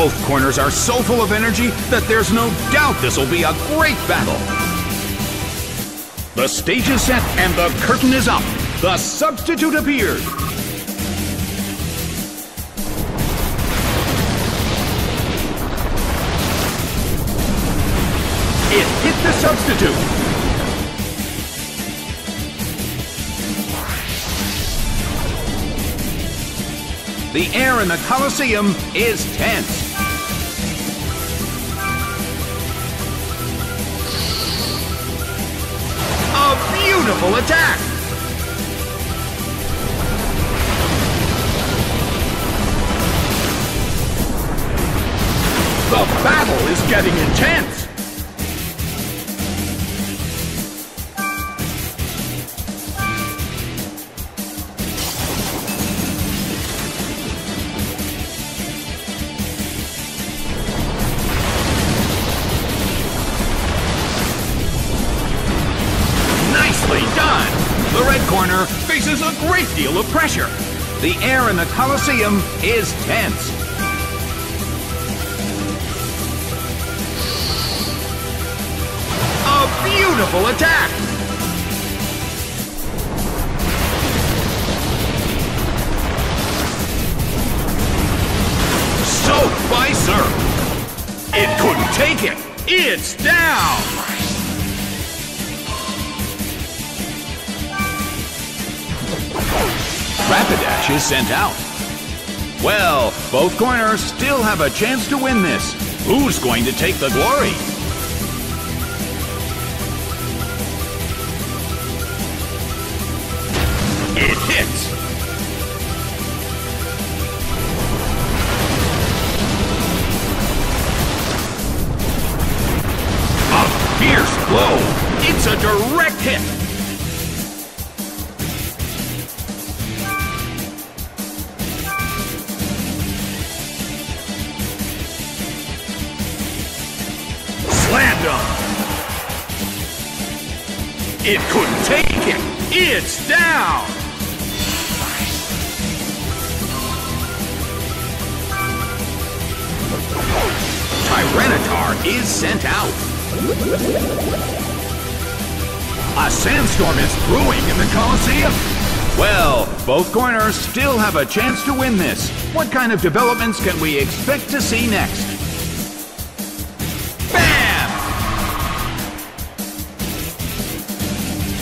Both corners are so full of energy that there's no doubt this will be a great battle. The stage is set and the curtain is up. The substitute appears. It hit the substitute. The air in the Colosseum is tense. Beautiful attack! The battle is getting intense! Corner faces a great deal of pressure. The air in the Colosseum is tense. A beautiful attack! Soaked by surf. It couldn't take it. It's down! Rapidash is sent out. Well, both corners still have a chance to win this. Who's going to take the glory? It hits. A fierce blow. It's a direct hit. It couldn't take it. It's down. Tyranitar is sent out. A sandstorm is brewing in the Colosseum. Well, both corners still have a chance to win this. What kind of developments can we expect to see next?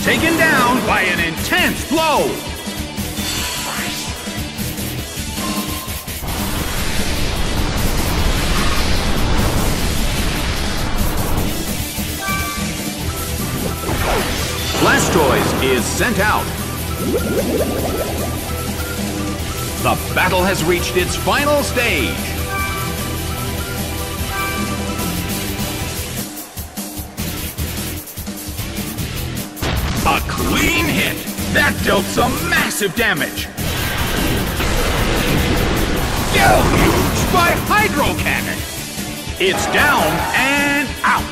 Taken down by an intense blow. Blastoise is sent out. The battle has reached its final stage. Clean hit! That dealt some massive damage! Deluge by Hydro Cannon! It's down and out!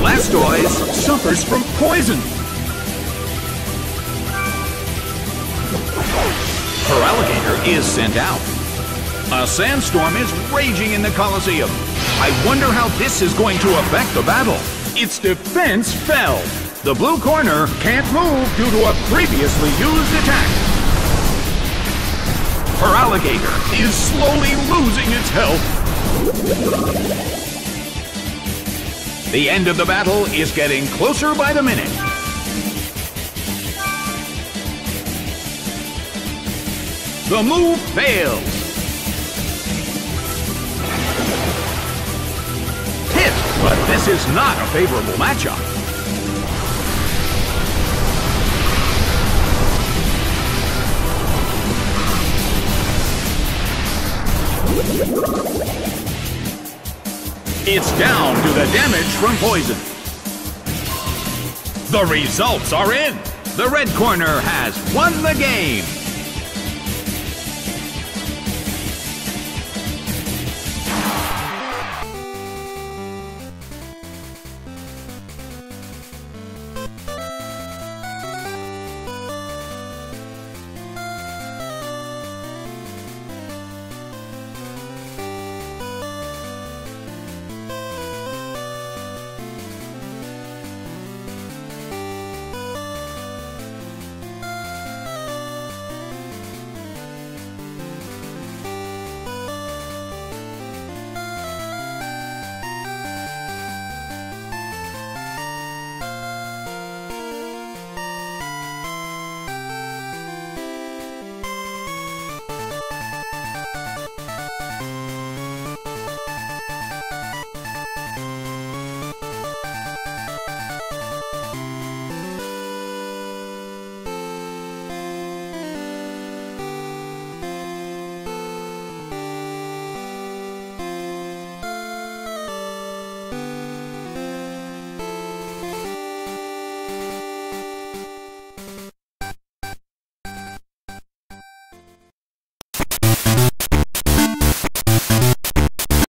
Blastoise suffers from poison! Feraligatr is sent out. A sandstorm is raging in the Colosseum. I wonder how this is going to affect the battle. Its defense fell. The blue corner can't move due to a previously used attack. Feraligatr is slowly losing its health. The end of the battle is getting closer by the minute. The move fails. But this is not a favorable matchup. It's down to the damage from poison. The results are in. The red corner has won the game.